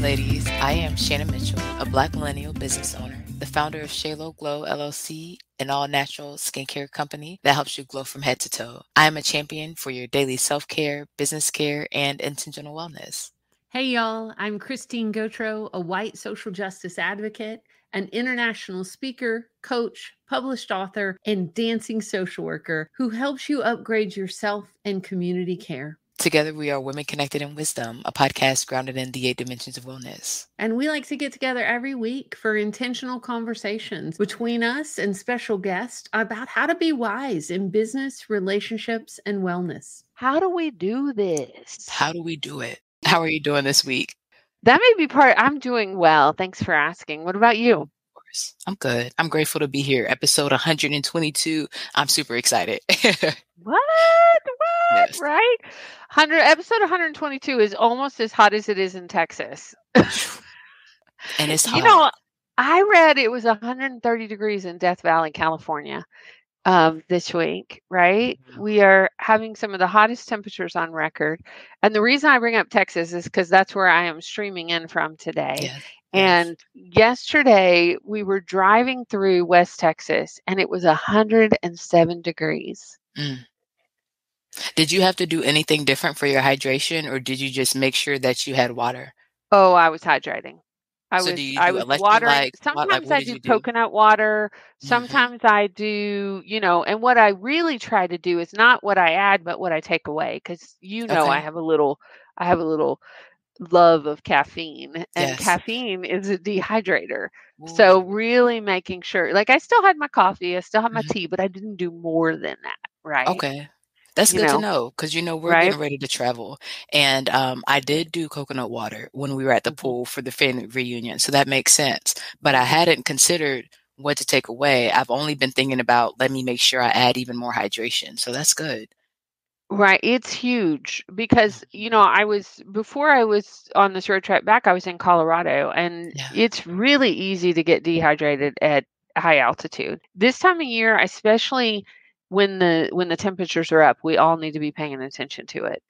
Ladies. I am Shannon Mitchell, a Black millennial business owner, the founder of Shealo Glo LLC, an all natural skincare company that helps you glow from head to toe. I am a champion for your daily self care, business care, and intentional wellness. Hey, y'all. I'm Christine Gautreaux, a white social justice advocate, an international speaker, coach, published author, and dancing social worker who helps you upgrade yourself and community care. Together, we are Women Connected in Wisdom, a podcast grounded in the eight dimensions of wellness. And we like to get together every week for intentional conversations between us and special guests about how to be wise in business, relationships, and wellness. How do we do this? How do we do it? How are you doing this week? That may be part. I'm doing well. Thanks for asking. What about you? Of course. I'm good. I'm grateful to be here. Episode 122. I'm super excited. what? Yes. Right? 100 episode 122 is almost as hot as it is in Texas. and it's hot. You know, I read it was 130 degrees in Death Valley, California um, this week, right? Mm-hmm. We are having some of the hottest temperatures on record. And the reason I bring up Texas is because that's where I am streaming in from today. Yes. And yesterday we were driving through West Texas and it was 107 degrees. Mm. Did you have to do anything different for your hydration or did you just make sure that you had water? Oh, I was hydrating. I so was I was watering. Sometimes like, I do, do coconut water. Mm-hmm. Sometimes mm-hmm. I do, you know, and what I really try to do is not what I add, but what I take away. Because you know, okay. I have a little, I have a little love of caffeine, and yes. caffeine is a dehydrator. Ooh. So really making sure, like, I still had my coffee, I still had my mm-hmm. tea, but I didn't do more than that. Right. Okay. That's good know? to know because you know we're right? getting ready to travel, and um, I did do coconut water when we were at the mm-hmm. pool for the family reunion, so that makes sense. But I hadn't considered what to take away. I've only been thinking about let me make sure I add even more hydration, so that's good. Right, it's huge because mm-hmm. you know I was before I was on this road trip back. I was in Colorado, and yeah. it's really easy to get dehydrated at high altitude. This time of year, especially when the when the temperatures are up, we all need to be paying attention to it.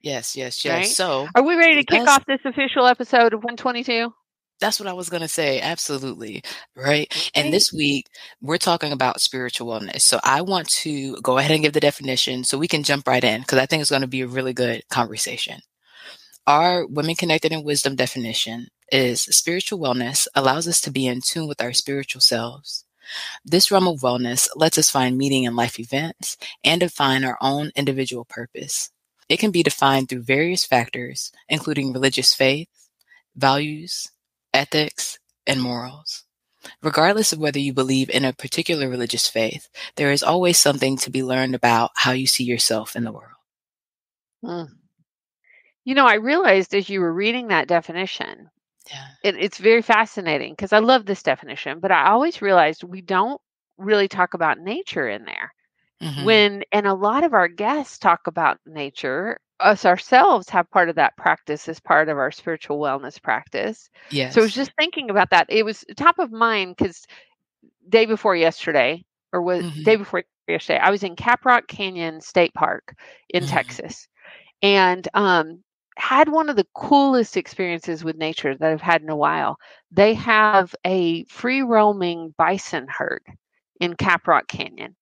Yes, yes, yes. Right? So, are we ready to kick off this official episode of 122? That's what I was going to say. Absolutely. Right. Okay. And this week, we're talking about spiritual wellness. So I want to go ahead and give the definition so we can jump right in because I think it's going to be a really good conversation. Our Women Connected in Wisdom definition is spiritual wellness allows us to be in tune with our spiritual selves, this realm of wellness lets us find meaning in life events and define our own individual purpose. It can be defined through various factors, including religious faith, values, ethics, and morals. Regardless of whether you believe in a particular religious faith, there is always something to be learned about how you see yourself in the world. Hmm. You know, I realized as you were reading that definition yeah. It, it's very fascinating because I love this definition, but I always realized we don't really talk about nature in there. Mm-hmm. When, and a lot of our guests talk about nature, us ourselves have part of that practice as part of our spiritual wellness practice. Yes. So I was just thinking about that. It was top of mind because day before yesterday, or was mm-hmm. day before yesterday, I was in Caprock Canyon State Park in mm-hmm. Texas. And um, had one of the coolest experiences with nature that I've had in a while. They have a free roaming bison herd in Caprock Canyon.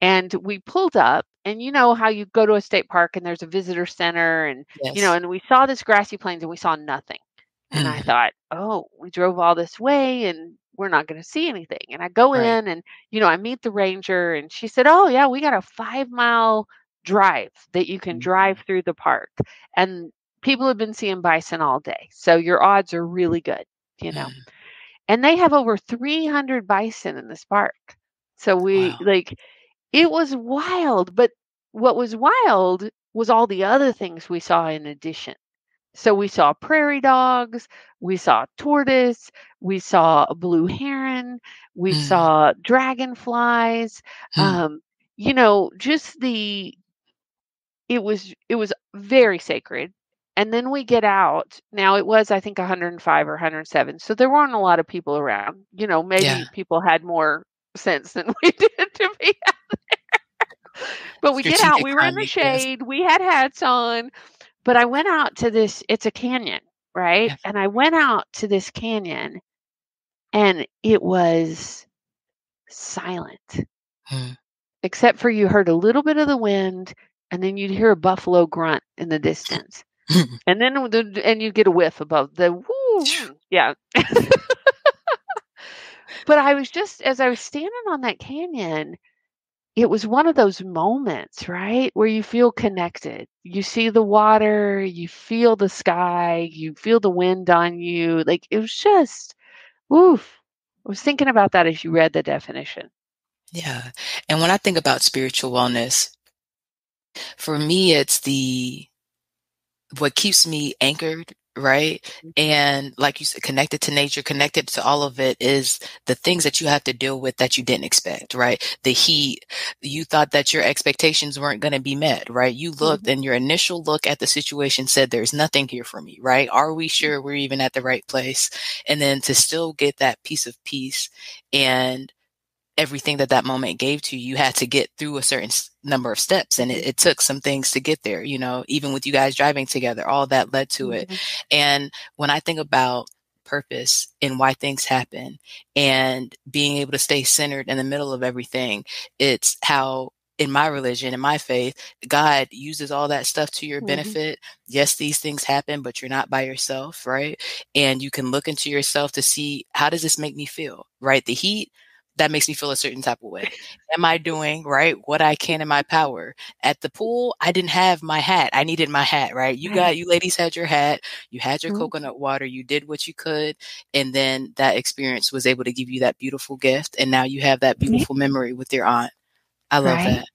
And we pulled up, and you know how you go to a state park and there's a visitor center, and yes. you know, and we saw this grassy plains and we saw nothing. And I thought, oh, we drove all this way and we're not going to see anything. And I go right. in and, you know, I meet the ranger and she said, oh, yeah, we got a five mile drive that you can mm-hmm. drive through the park. And people have been seeing bison all day. So your odds are really good, you know. And they have over 300 bison in this park. So we wow. like it was wild, but what was wild was all the other things we saw in addition. So we saw prairie dogs, we saw tortoise, we saw a blue heron, we mm. saw dragonflies. Mm. Um, you know, just the it was it was very sacred and then we get out. Now it was, I think, 105 or 107. So there weren't a lot of people around. You know, maybe yeah. people had more sense than we did to be out there. but we get out. We were in the shade. We had hats on. But I went out to this, it's a canyon. right? Yeah. And I went out to this canyon and it was silent. Hmm. Except for you heard a little bit of the wind and then you'd hear a buffalo grunt in the distance. and then the, and you get a whiff above the woo, yeah. but I was just as I was standing on that canyon, it was one of those moments, right, where you feel connected. You see the water, you feel the sky, you feel the wind on you. Like it was just, woof. I was thinking about that as you read the definition. Yeah. And when I think about spiritual wellness, for me, it's the what keeps me anchored right? And like you said connected to nature connected to all of it is the things that you have to deal with that you didn't expect right? The heat you thought that your expectations weren't going to be met right? You looked mm-hmm. and your initial look at the situation said there's nothing here for me right? Are we sure we're even at the right place? And then to still get that piece of peace and everything that that moment gave to you, you had to get through a certain number of steps and it, it, took some things to get there, you know, even with you guys driving together, all that led to it. Mm-hmm. And when I think about purpose and why things happen and being able to stay centered in the middle of everything, it's how in my religion, in my faith, God uses all that stuff to your mm-hmm. benefit. Yes, these things happen, but you're not by yourself, right? And you can look into yourself to see how does this make me feel, right? The heat, that makes me feel a certain type of way. Am I doing right what I can in my power? At the pool, I didn't have my hat. I needed my hat, right? You got you ladies had your hat, you had your mm-hmm. coconut water, you did what you could, and then that experience was able to give you that beautiful gift and now you have that beautiful memory with your aunt. I love right. that.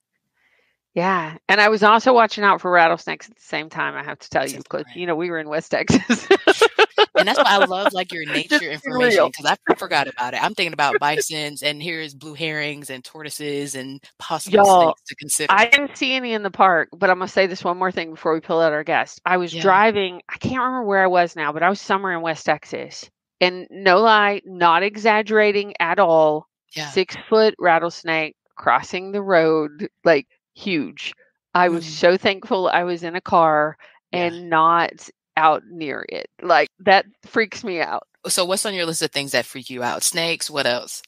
Yeah, and I was also watching out for rattlesnakes at the same time. I have to tell you, because you know we were in West Texas, and that's why I love like your nature information because I forgot about it. I'm thinking about bisons, and here's blue herrings and tortoises and possible Y'all, snakes to consider. I didn't see any in the park, but I'm gonna say this one more thing before we pull out our guest. I was yeah. driving. I can't remember where I was now, but I was somewhere in West Texas, and no lie, not exaggerating at all. Yeah. Six foot rattlesnake crossing the road, like huge. I was mm. so thankful I was in a car and yeah. not out near it. Like that freaks me out. So what's on your list of things that freak you out? Snakes, what else?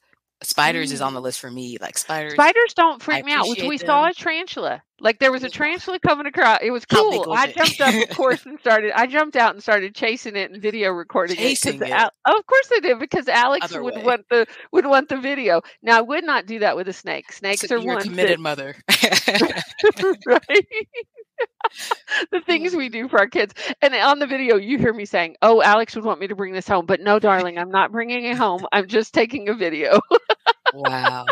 Spiders mm. is on the list for me. Like spiders. Spiders don't freak me out. Which we them. saw a tarantula. Like there was a tarantula coming across. It was cool. I jumped up, of course, and started. I jumped out and started chasing it and video recording chasing it. it. of course, I did because Alex Other would way. want the would want the video. Now I would not do that with a snake. Snakes so are one committed that, mother. right. the things we do for our kids. And on the video, you hear me saying, "Oh, Alex would want me to bring this home, but no, darling, I'm not bringing it home. I'm just taking a video." wow.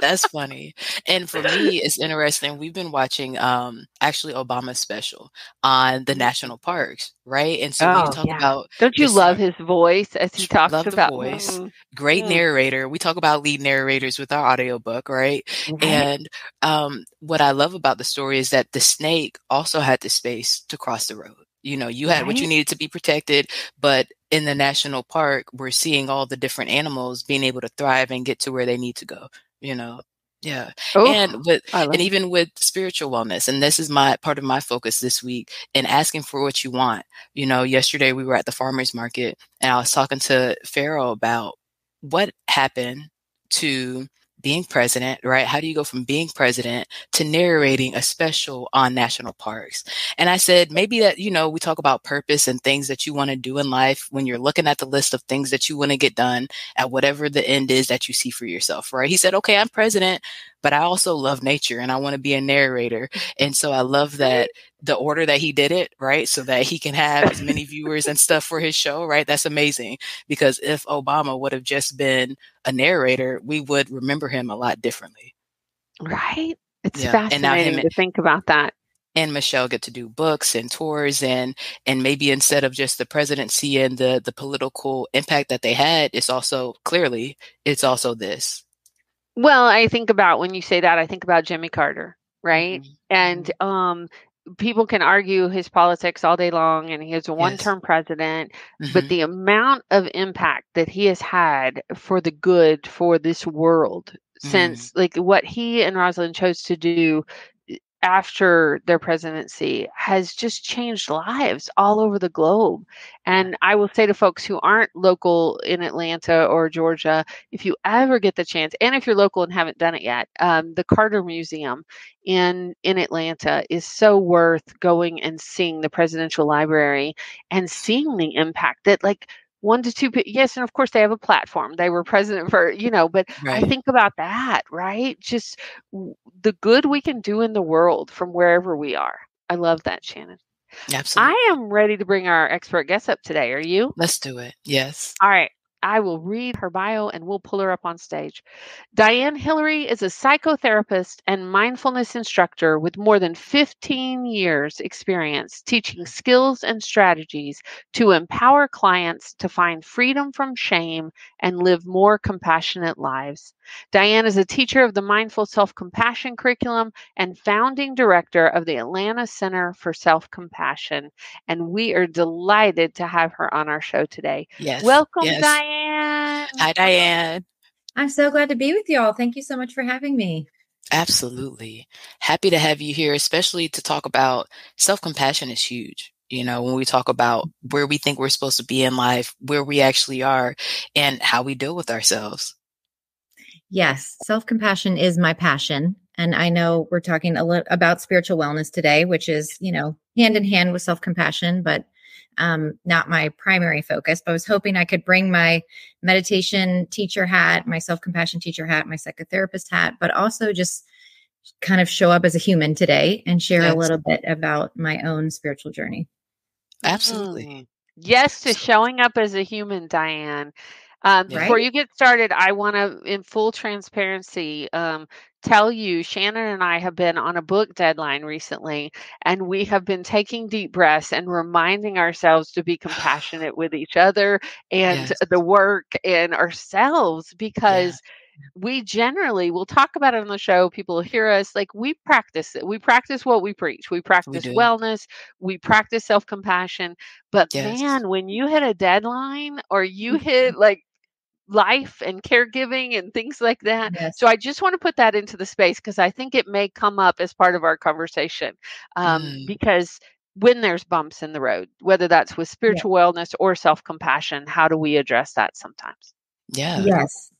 That's funny. And for me, it's interesting. We've been watching um actually Obama's special on the national parks, right? And so oh, we talk yeah. about Don't you love his voice as he talks love about the voice. Mm-hmm. Great mm-hmm. narrator. We talk about lead narrators with our audiobook, right? Mm-hmm. And um what I love about the story is that the snake also had the space to cross the road. You know, you had right? what you needed to be protected, but in the national park, we're seeing all the different animals being able to thrive and get to where they need to go you know yeah. Oh, and with and even with spiritual wellness and this is my part of my focus this week in asking for what you want. You know yesterday we were at the farmers market and i was talking to pharaoh about what happened to being president, right? How do you go from being president to narrating a special on national parks? And I said, maybe that, you know, we talk about purpose and things that you want to do in life when you're looking at the list of things that you want to get done at whatever the end is that you see for yourself, right? He said, okay, I'm president, but I also love nature and I want to be a narrator. And so I love that the order that he did it, right? So that he can have as many viewers and stuff for his show, right? That's amazing. Because if Obama would have just been a narrator, we would remember him a lot differently. Right? It's yeah. fascinating to think about that. And Michelle get to do books and tours and and maybe instead of just the presidency and the the political impact that they had, it's also clearly it's also this. Well, I think about when you say that, I think about Jimmy Carter, right? Mm-hmm. And mm-hmm. um people can argue his politics all day long and he is a one term yes. president, mm-hmm. but the amount of impact that he has had for the good for this world mm-hmm. since like what he and Rosalynn chose to do after their presidency has just changed lives all over the globe. And I will say to folks who aren't local in Atlanta or Georgia, if you ever get the chance, and if you're local and haven't done it yet, um, the Carter Museum in in Atlanta is so worth going and seeing the Presidential Library and seeing the impact that like one to two yes and of course they have a platform. They were president for you know but right. i think about that right? Just the good we can do in the world from wherever we are. I love that shannon. Absolutely. i am ready to bring our expert guest up today. Are you? Let's do it. Yes. All right I will read her bio and we'll pull her up on stage. Diane Hilleary is a psychotherapist and mindfulness instructor with more than 15 years' experience teaching skills and strategies to empower clients to find freedom from shame and live more compassionate lives. Diane is a teacher of the Mindful Self Compassion curriculum and founding director of the Atlanta Center for Self Compassion. And we are delighted to have her on our show today. Yes. Welcome, yes. Diane. Hi, Diane. I'm so glad to be with you all. Thank you so much for having me. Absolutely. Happy to have you here, especially to talk about self compassion is huge. You know, when we talk about where we think we're supposed to be in life, where we actually are, and how we deal with ourselves. Yes, self compassion is my passion. And I know we're talking a little about spiritual wellness today, which is, you know, hand in hand with self compassion, but um, not my primary focus. But I was hoping I could bring my meditation teacher hat, my self compassion teacher hat, my psychotherapist hat, but also just kind of show up as a human today and share yes. a little bit about my own spiritual journey. Absolutely. Mm. Yes, to showing up as a human, Diane. Um, right? Before you get started, I want to, in full transparency, um, tell you Shannon and I have been on a book deadline recently, and we have been taking deep breaths and reminding ourselves to be compassionate with each other and yes. the work and ourselves because. Yeah we generally will talk about it on the show. People will hear us. Like we practice it. We practice what we preach. We practice we wellness. We practice self compassion. But yes. man, when you hit a deadline or you hit like life and caregiving and things like that. Yes. So I just want to put that into the space because I think it may come up as part of our conversation. Um, mm. Because when there's bumps in the road, whether that's with spiritual yeah. wellness or self compassion, how do we address that sometimes? Yeah. Yes.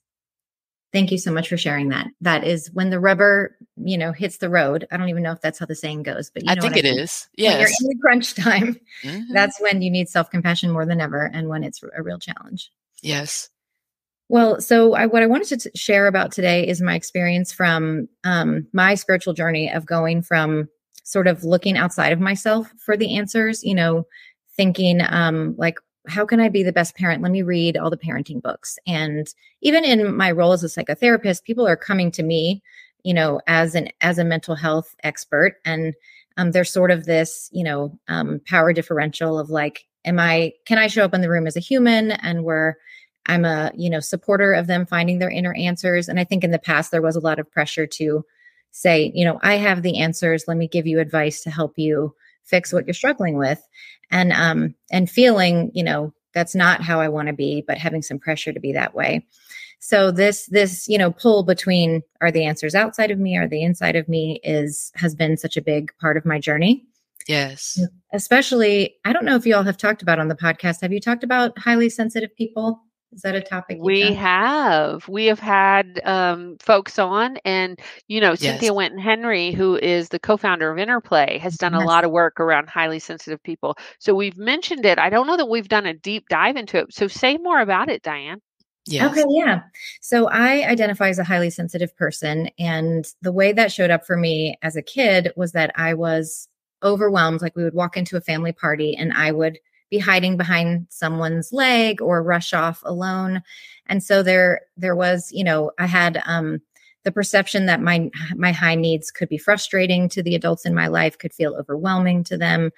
Thank you so much for sharing that. That is when the rubber, you know, hits the road. I don't even know if that's how the saying goes, but I think it I is. Yes. When you're in the crunch time, mm-hmm. that's when you need self compassion more than ever, and when it's a real challenge. Yes. Well, so I, what I wanted to t- share about today is my experience from um, my spiritual journey of going from sort of looking outside of myself for the answers, you know, thinking um, like, how can I be the best parent? Let me read all the parenting books. And even in my role as a psychotherapist, people are coming to me, you know, as an as a mental health expert, and um, there's sort of this, you know, um, power differential of like, am I? Can I show up in the room as a human? And we're I'm a, you know, supporter of them finding their inner answers. And I think in the past there was a lot of pressure to say, you know, I have the answers. Let me give you advice to help you fix what you're struggling with. And um and feeling, you know, that's not how I want to be, but having some pressure to be that way. So this this, you know, pull between are the answers outside of me, are they inside of me is has been such a big part of my journey. Yes. Especially, I don't know if you all have talked about on the podcast. Have you talked about highly sensitive people? Is that a topic? We done? have. We have had um, folks on, and you know, yes. Cynthia Winton Henry, who is the co-founder of Interplay, has done yes. a lot of work around highly sensitive people. So we've mentioned it. I don't know that we've done a deep dive into it. So say more about it, Diane. Yes. Okay, yeah. So I identify as a highly sensitive person. And the way that showed up for me as a kid was that I was overwhelmed. Like we would walk into a family party and I would be hiding behind someone's leg or rush off alone. And so there there was you know i had um the perception that my my high needs could be frustrating to the adults in my life could feel overwhelming to them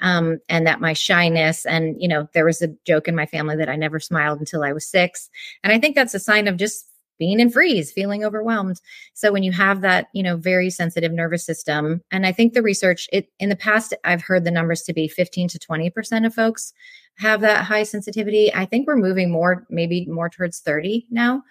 um, and that my shyness and you know there was a joke in my family that i never smiled until i was six. And i think that's a sign of just being in freeze, feeling overwhelmed. So when you have that, you know, very sensitive nervous system, and I think the research it in the past I've heard the numbers to be 15 to 20% of folks have that high sensitivity. I think we're moving more maybe more towards 30 now.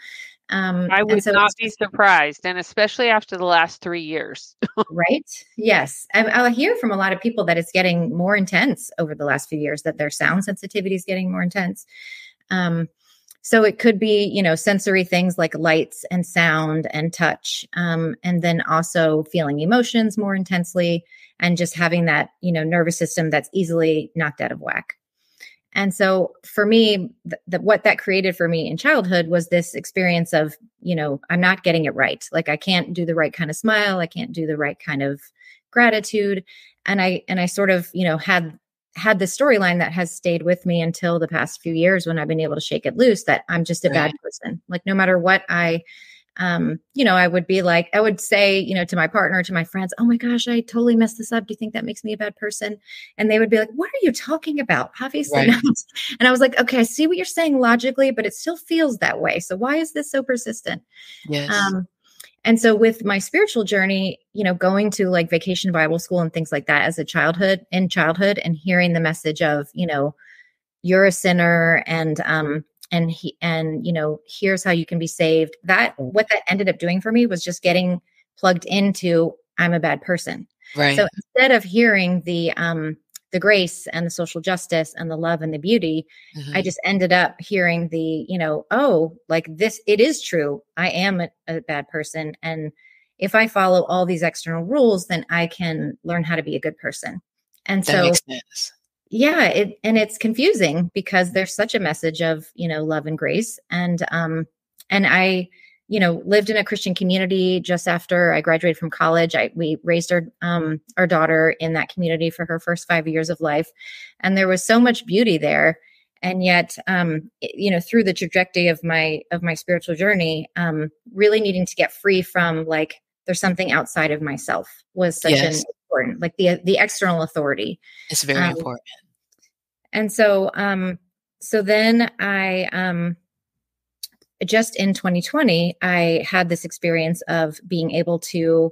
Um, I would so not be surprised, and especially after the last three years. right? Yes, I, I hear from a lot of people that it's getting more intense over the last few years. That their sound sensitivity is getting more intense. Um, so it could be, you know, sensory things like lights and sound and touch, um, and then also feeling emotions more intensely, and just having that, you know, nervous system that's easily knocked out of whack. And so for me, th- what that created for me in childhood was this experience of, you know, I'm not getting it right. Like I can't do the right kind of smile, I can't do the right kind of gratitude, and I and I sort of, you know, had had this storyline that has stayed with me until the past few years when I've been able to shake it loose that I'm just a bad person. Like no matter what I um, you know, I would be like, I would say, you know, to my partner, to my friends, oh my gosh, I totally messed this up. Do you think that makes me a bad person? And they would be like, what are you talking about? Obviously right. not. And I was like, okay, I see what you're saying logically, but it still feels that way. So why is this so persistent? Yes. Um, and so with my spiritual journey, you know, going to like vacation Bible school and things like that as a childhood in childhood and hearing the message of, you know, you're a sinner and um and he and you know here's how you can be saved that mm. what that ended up doing for me was just getting plugged into i'm a bad person right so instead of hearing the um the grace and the social justice and the love and the beauty mm-hmm. i just ended up hearing the you know oh like this it is true. I am a, a bad person and if i follow all these external rules then i can learn how to be a good person. And that so yeah it and it's confusing because there's such a message of you know love and grace and um and i you know lived in a christian community just after i graduated from college. I we raised our um our daughter in that community for her first 5 years of life. And there was so much beauty there. And yet um you know through the trajectory of my of my spiritual journey um really needing to get free from like there's something outside of myself was such yes. an important like the the external authority. It's very um, important. and so um so then i um just in 2020 i had this experience of being able to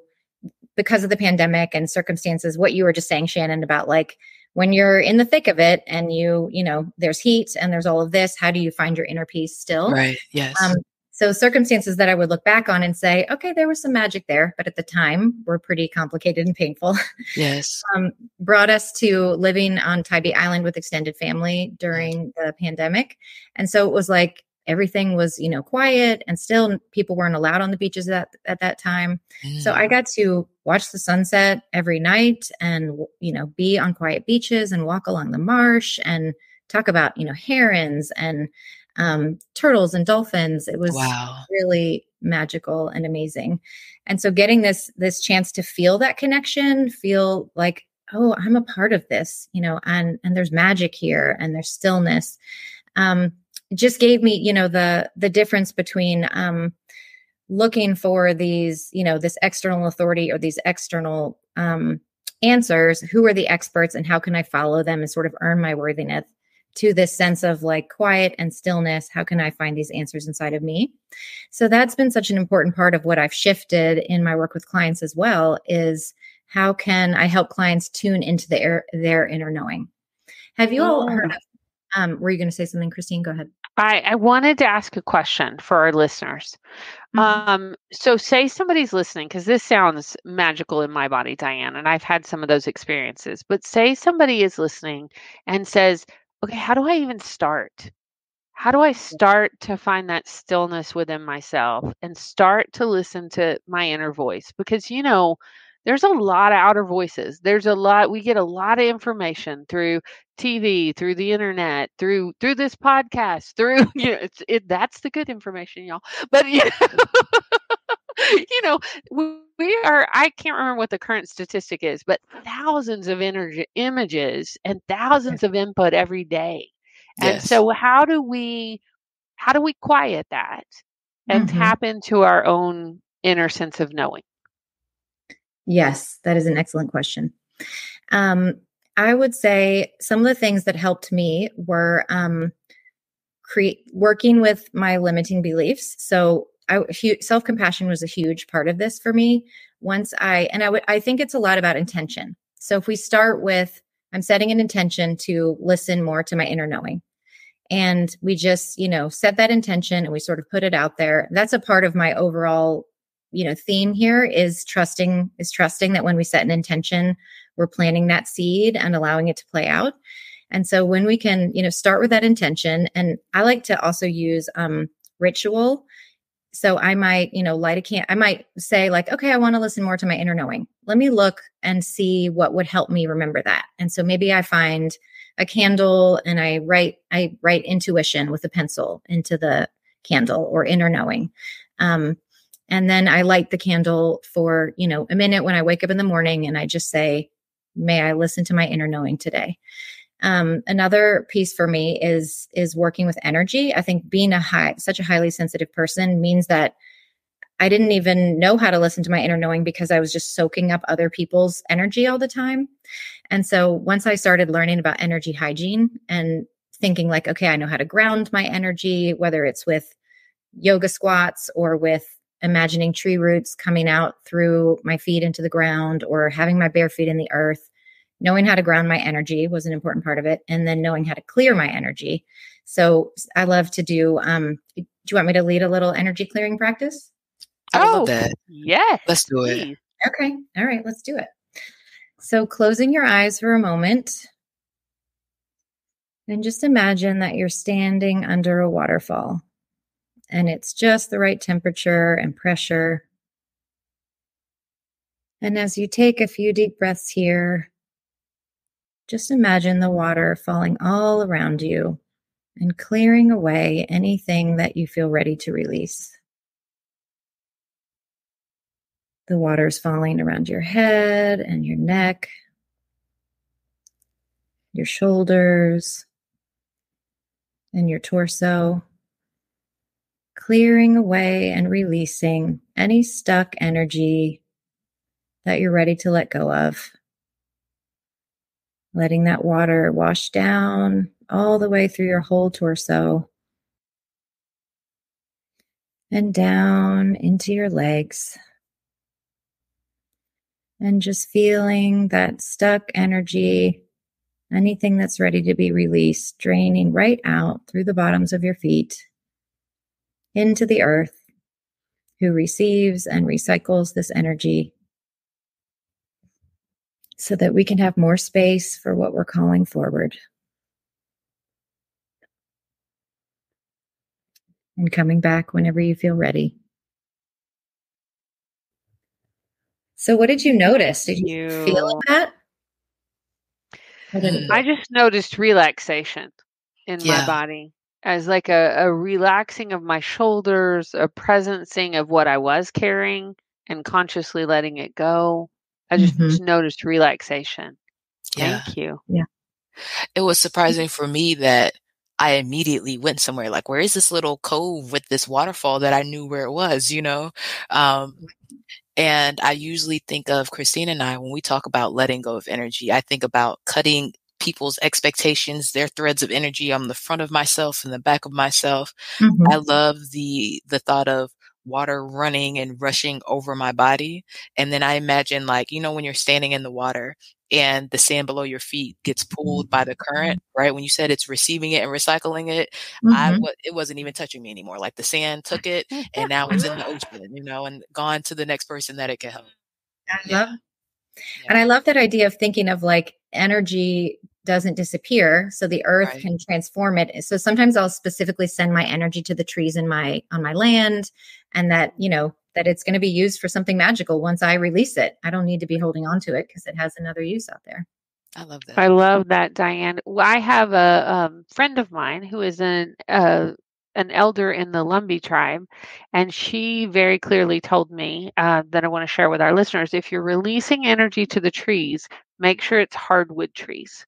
because of the pandemic and circumstances what you were just saying shannon about like when you're in the thick of it and you you know there's heat and there's all of this how do you find your inner peace still right yes um, so circumstances that I would look back on and say, okay, there was some magic there, but at the time were pretty complicated and painful. Yes. um, brought us to living on Tybee Island with extended family during the pandemic. And so it was like everything was, you know, quiet and still people weren't allowed on the beaches at, at that time. Mm. So I mm. got to watch the sunset every night and, you know, be on quiet beaches and walk along the marsh and talk about, you know, herons and um, turtles and dolphins. It was wow. really magical and amazing. And so getting this this chance to feel that connection, feel like, oh, I'm a part of this, you know, and and there's magic here and there's stillness. Um, just gave me, you know, the the difference between um looking for these, you know, this external authority or these external um answers who are the experts and how can i follow them and sort of earn my worthiness to this sense of like quiet and stillness. How can I find these answers inside of me? So that's been such an important part of what I've shifted in my work with clients as well is how can I help clients tune into their their inner knowing? Have you all heard of um, were you going to say something, Christine? Go ahead. I, I wanted to ask a question for our listeners. Mm-hmm. Um, so, say somebody's listening, because this sounds magical in my body, Diane, and I've had some of those experiences. But say somebody is listening and says, okay, how do I even start? How do I start to find that stillness within myself and start to listen to my inner voice? Because, you know, there's a lot of outer voices. There's a lot we get a lot of information through TV, through the internet, through through this podcast, through you know, it's it that's the good information, y'all. But you know, you know, we are, I can't remember what the current statistic is, but thousands of energy, images and thousands of input every day. And yes. so how do we, how do we quiet that and mm-hmm. tap into our own inner sense of knowing? Yes, that is an excellent question. Um, I would say some of the things that helped me were um, create working with my limiting beliefs. So I self compassion was a huge part of this for me. Once I and I would I think it's a lot about intention. So if we start with I'm setting an intention to listen more to my inner knowing. and we just you know set that intention and we sort of put it out there that's a part of my overall you know theme here is trusting is trusting that when we set an intention we're planting that seed and allowing it to play out. And so when we can you know start with that intention and i like to also use um ritual. So i might you know light a can i might say like okay i want to listen more to my inner knowing. Let me look and see what would help me remember that. And so maybe i find a candle and I write I write intuition with a pencil into the candle or inner knowing. Um, and then I light the candle for, you know, a minute when I wake up in the morning and I just say, may I listen to my inner knowing today. Um, another piece for me is is working with energy. I think being a high such a highly sensitive person means that I didn't even know how to listen to my inner knowing because I was just soaking up other people's energy all the time. And so once I started learning about energy hygiene and thinking like, okay, I know how to ground my energy, whether it's with yoga squats or with imagining tree roots coming out through my feet into the ground or having my bare feet in the earth, knowing how to ground my energy was an important part of it. And then knowing how to clear my energy. So I love to do, um, do you want me to lead a little energy clearing practice? I oh, love that. Yes. Let's do it. Okay. All right. Let's do it. So, closing your eyes for a moment. And just imagine that you're standing under a waterfall and it's just the right temperature and pressure. And as you take a few deep breaths here, just imagine the water falling all around you and clearing away anything that you feel ready to release. The water's falling around your head and your neck, your shoulders, and your torso, clearing away and releasing any stuck energy that you're ready to let go of. Letting that water wash down all the way through your whole torso. And down into your legs. And just feeling that stuck energy, anything that's ready to be released, draining right out through the bottoms of your feet into the earth, who receives and recycles this energy so that we can have more space for what we're calling forward. And coming back whenever you feel ready. So, what did you notice? Did you, you. feel that? I just noticed relaxation in yeah. my body as like a, a relaxing of my shoulders, a presencing of what I was carrying and consciously letting it go. I just, mm-hmm. just noticed relaxation. Yeah. Thank you. Yeah. It was surprising for me that I immediately went somewhere like, where is this little cove with this waterfall that I knew where it was, you know? Um, and I usually think of Christine and I when we talk about letting go of energy, I think about cutting people's expectations, their threads of energy on the front of myself and the back of myself. Mm-hmm. I love the the thought of water running and rushing over my body. And then I imagine like, you know, when you're standing in the water and the sand below your feet gets pulled by the current, right? When you said it's receiving it and recycling it, mm-hmm. I w- it wasn't even touching me anymore. Like the sand took it and now it's in the ocean, you know, and gone to the next person that it can help. I love, yeah. and I love that idea of thinking of like energy doesn't disappear so the earth right. can transform it. So sometimes i'll specifically send my energy to the trees in my on my land and that you know that it's going to be used for something magical once i release it. I don't need to be holding on to it because it has another use out there. I love that. I love that diane. I have a um, friend of mine who is an uh, an elder in the Lumbee tribe, and she very clearly told me uh, that I want to share with our listeners if you're releasing energy to the trees, make sure it's hardwood trees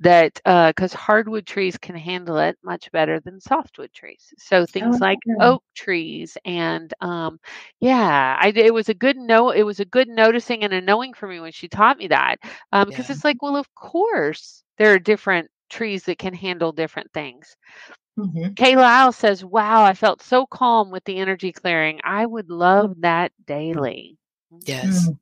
that because uh, hardwood trees can handle it much better than softwood trees so things oh, like oak trees and um, yeah I, it was a good no it was a good noticing and a knowing for me when she taught me that um, because yeah. it's like well of course there are different trees that can handle different things mm-hmm. Kay Lyle says, Wow, I felt so calm with the energy clearing. I would love that daily. Yes. Mm-hmm.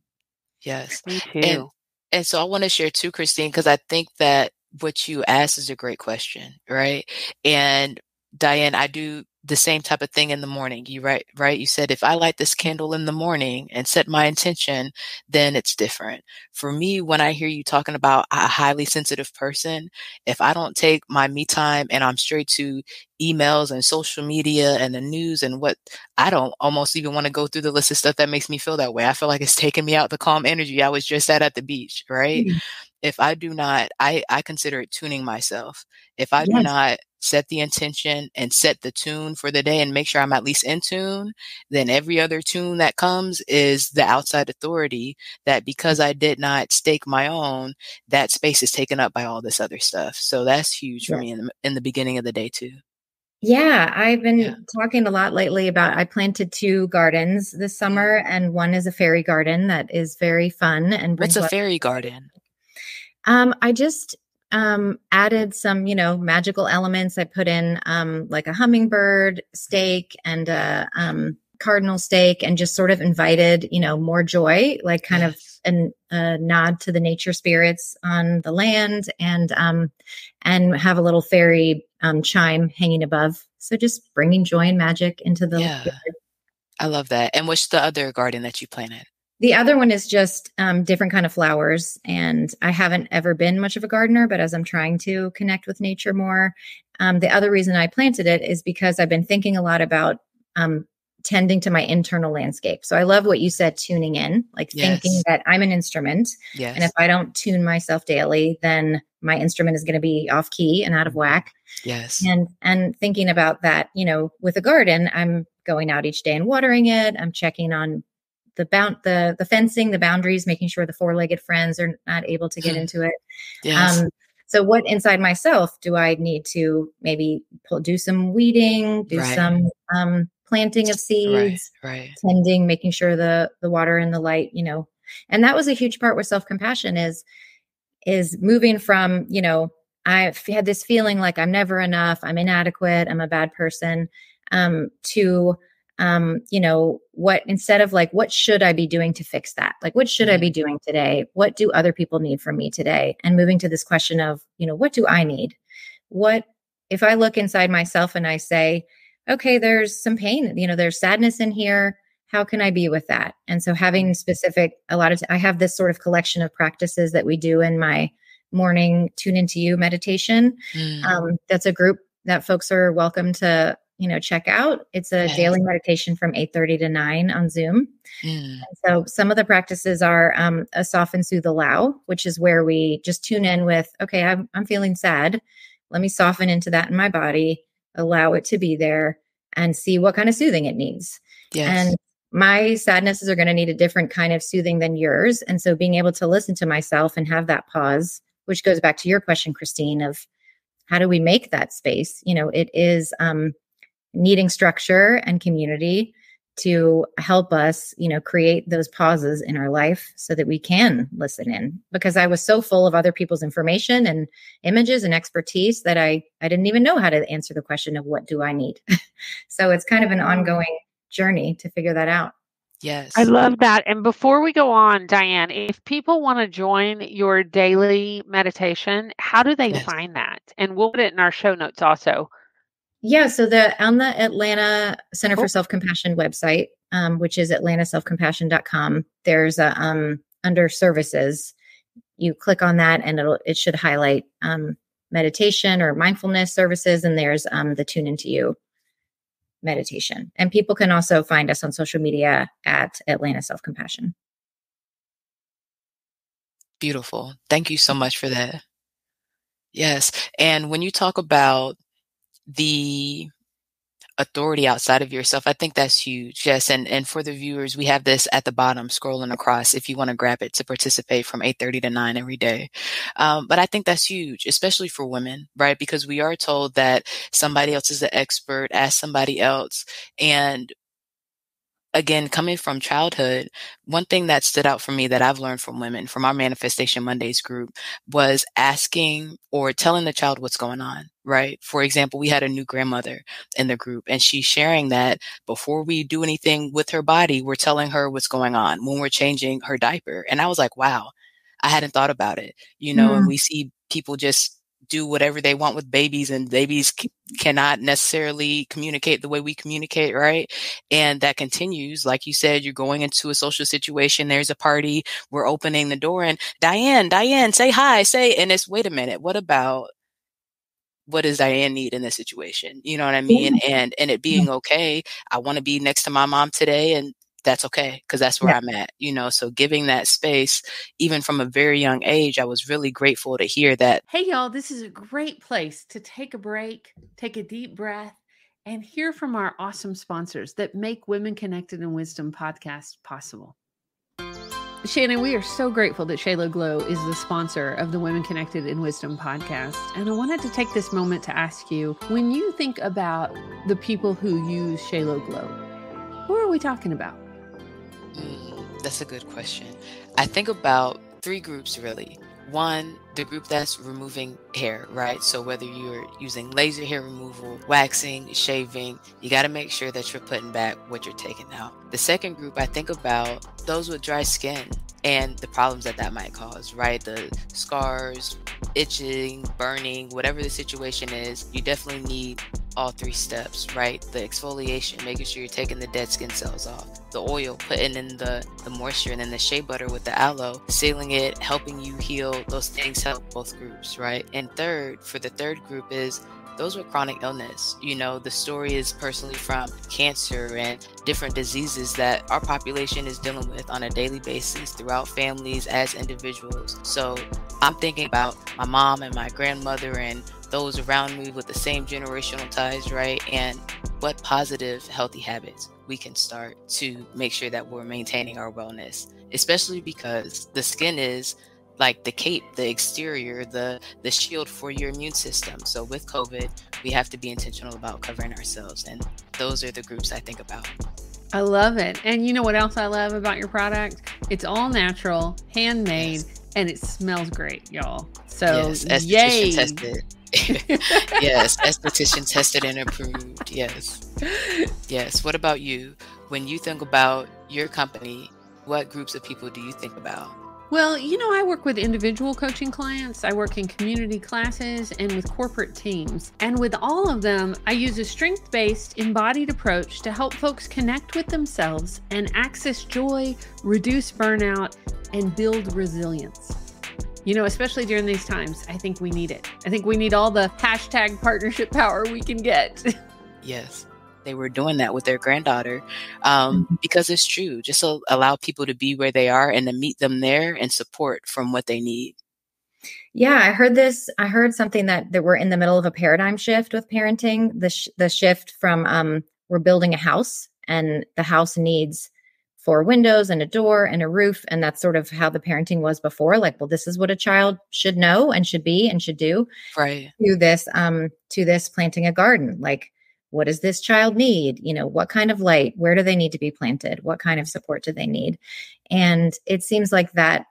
Yes. Me too. And and so I want to share too, Christine, because I think that what you asked is a great question, right? And Diane, I do the same type of thing in the morning. You right, right? You said if I light this candle in the morning and set my intention, then it's different. For me, when I hear you talking about a highly sensitive person, if I don't take my me time and I'm straight to emails and social media and the news and what I don't almost even want to go through the list of stuff that makes me feel that way. I feel like it's taking me out the calm energy I was just at at the beach, right? Mm-hmm. If I do not, I, I consider it tuning myself. If I yes. do not set the intention and set the tune for the day and make sure I'm at least in tune, then every other tune that comes is the outside authority that because I did not stake my own, that space is taken up by all this other stuff. So that's huge for me in the, in the beginning of the day too. Yeah, I've been yeah. talking a lot lately about I planted two gardens this summer mm-hmm. and one is a fairy garden that is very fun and What's a fairy garden? Um I just um, added some, you know, magical elements. I put in um, like a hummingbird stake and a um, cardinal stake and just sort of invited, you know, more joy, like kind yes. of an, a nod to the nature spirits on the land and, um, and have a little fairy um, chime hanging above. So just bringing joy and magic into the. Yeah. I love that. And what's the other garden that you planted? The other one is just um, different kind of flowers, and I haven't ever been much of a gardener, but as I'm trying to connect with nature more, um, the other reason I planted it is because I've been thinking a lot about um, tending to my internal landscape. So I love what you said, tuning in, like yes. thinking that I'm an instrument, yes. and if I don't tune myself daily, then my instrument is going to be off key and out of whack. Yes, and and thinking about that, you know, with a garden, I'm going out each day and watering it. I'm checking on the bound the the fencing, the boundaries, making sure the four legged friends are not able to get hmm. into it. Yes. Um, so what inside myself do I need to maybe pull, do some weeding, do right. some um, planting of seeds, right, right. tending, making sure the the water and the light, you know. And that was a huge part with self compassion is is moving from you know I've had this feeling like I'm never enough, I'm inadequate, I'm a bad person, um, to um, you know, what instead of like, what should I be doing to fix that? Like, what should mm-hmm. I be doing today? What do other people need from me today? And moving to this question of, you know, what do I need? What if I look inside myself and I say, okay, there's some pain, you know, there's sadness in here. How can I be with that? And so having specific, a lot of, I have this sort of collection of practices that we do in my morning tune into you meditation. Mm. Um, that's a group that folks are welcome to you know check out it's a yes. daily meditation from 8.30 to 9 on zoom mm. so some of the practices are um, a soften soothe allow which is where we just tune in with okay I'm, I'm feeling sad let me soften into that in my body allow it to be there and see what kind of soothing it needs yes. and my sadnesses are going to need a different kind of soothing than yours and so being able to listen to myself and have that pause which goes back to your question christine of how do we make that space you know it is um needing structure and community to help us, you know, create those pauses in our life so that we can listen in. Because I was so full of other people's information and images and expertise that I I didn't even know how to answer the question of what do I need. so it's kind of an mm. ongoing journey to figure that out. Yes. I love that. And before we go on, Diane, if people want to join your daily meditation, how do they yes. find that? And we'll put it in our show notes also. Yeah, so the on the Atlanta Center for. Self Compassion website, um, which is atlantaselfcompassion.com, there's a um, under services. You click on that, and it'll it should highlight um, meditation or mindfulness services, and there's um, the Tune into You meditation. And people can also find us on social media at Atlanta Self Compassion. Beautiful. Thank you so much for that. Yes. And when you talk about the authority outside of yourself. I think that's huge. Yes. And, and for the viewers, we have this at the bottom scrolling across if you want to grab it to participate from 830 to 9 every day. Um, but I think that's huge, especially for women, right? Because we are told that somebody else is the expert, ask somebody else. And again, coming from childhood, one thing that stood out for me that I've learned from women from our Manifestation Mondays group was asking or telling the child what's going on, right? For example, we had a new grandmother in the group and she's sharing that before we do anything with her body, we're telling her what's going on when we're changing her diaper. And I was like, wow, I hadn't thought about it, you know, mm. and we see people just do whatever they want with babies and babies c- cannot necessarily communicate the way we communicate right and that continues like you said you're going into a social situation there's a party we're opening the door and diane diane say hi say and it's wait a minute what about what does Diane need in this situation? You know what I mean? Yeah. And and it being okay. I want to be next to my mom today and that's okay because that's where yeah. I'm at, you know. So giving that space, even from a very young age, I was really grateful to hear that. Hey, y'all, this is a great place to take a break, take a deep breath, and hear from our awesome sponsors that make Women Connected in Wisdom podcast possible. Shannon, we are so grateful that Shealo Glo is the sponsor of the Women Connected in Wisdom podcast. And I wanted to take this moment to ask you when you think about the people who use Shealo Glo, who are we talking about? Mm, that's a good question. I think about three groups really. One, the group that's removing hair, right? So whether you're using laser hair removal, waxing, shaving, you got to make sure that you're putting back what you're taking out. The second group, I think about those with dry skin and the problems that that might cause, right? The scars, itching, burning, whatever the situation is, you definitely need all three steps, right? The exfoliation, making sure you're taking the dead skin cells off, the oil, putting in the, the moisture, and then the shea butter with the aloe, sealing it, helping you heal. Those things help both groups, right? And third, for the third group is those with chronic illness. You know, the story is personally from cancer and different diseases that our population is dealing with on a daily basis throughout families as individuals. So I'm thinking about my mom and my grandmother and those around me with the same generational ties, right? And what positive, healthy habits we can start to make sure that we're maintaining our wellness, especially because the skin is like the cape, the exterior, the the shield for your immune system. So with COVID, we have to be intentional about covering ourselves, and those are the groups I think about. I love it. And you know what else I love about your product? It's all natural, handmade, yes. and it smells great, y'all. So yes, yay. tested. Yes, esthetician tested and approved. Yes. Yes. What about you? When you think about your company, what groups of people do you think about? Well, you know, I work with individual coaching clients, I work in community classes, and with corporate teams. And with all of them, I use a strength based, embodied approach to help folks connect with themselves and access joy, reduce burnout, and build resilience. You know, especially during these times, I think we need it. I think we need all the hashtag partnership power we can get. yes they were doing that with their granddaughter um, mm-hmm. because it's true. Just to allow people to be where they are and to meet them there and support from what they need. Yeah, I heard this. I heard something that that we're in the middle of a paradigm shift with parenting. The sh- the shift from um, we're building a house and the house needs four windows and a door and a roof and that's sort of how the parenting was before like well this is what a child should know and should be and should do right. to this um to this planting a garden. Like what does this child need? You know what kind of light? Where do they need to be planted? What kind of support do they need? And it seems like that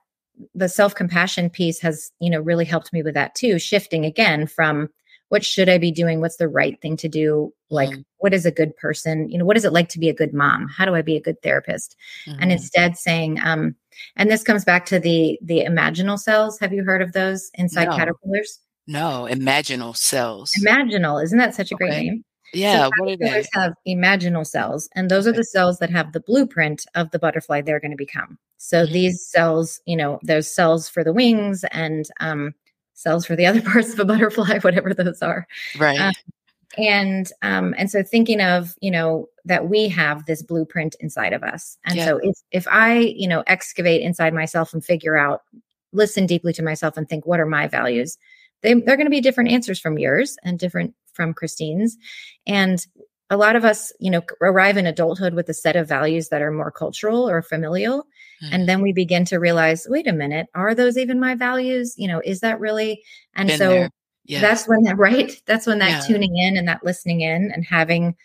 the self-compassion piece has you know really helped me with that too shifting again from what should i be doing what's the right thing to do like mm-hmm. what is a good person you know what is it like to be a good mom how do i be a good therapist mm-hmm. and instead saying um and this comes back to the the imaginal cells have you heard of those inside no. caterpillars no imaginal cells imaginal isn't that such a great name yeah, so what have imaginal cells, and those okay. are the cells that have the blueprint of the butterfly they're going to become. So mm-hmm. these cells, you know, there's cells for the wings and um, cells for the other parts of a butterfly, whatever those are. Right. Um, and um, and so thinking of you know that we have this blueprint inside of us, and yeah. so if if I you know excavate inside myself and figure out, listen deeply to myself and think what are my values, they, they're going to be different answers from yours and different from Christine's. And a lot of us, you know, arrive in adulthood with a set of values that are more cultural or familial. And then we begin to realize, wait a minute, are those even my values? You know, is that really? And Been so yes. that's when that, right? That's when that yeah. tuning in and that listening in and having